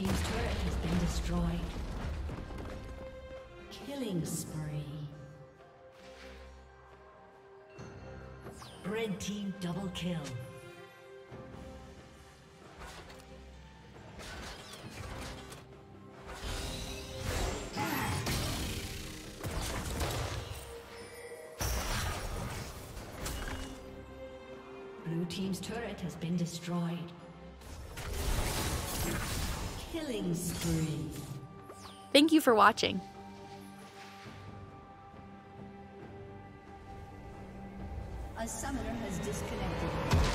team's turret has been destroyed. Killing spree. Red team double kill. Blue team's turret has been destroyed. Killing spree. Thank you for watching. A summoner has disconnected.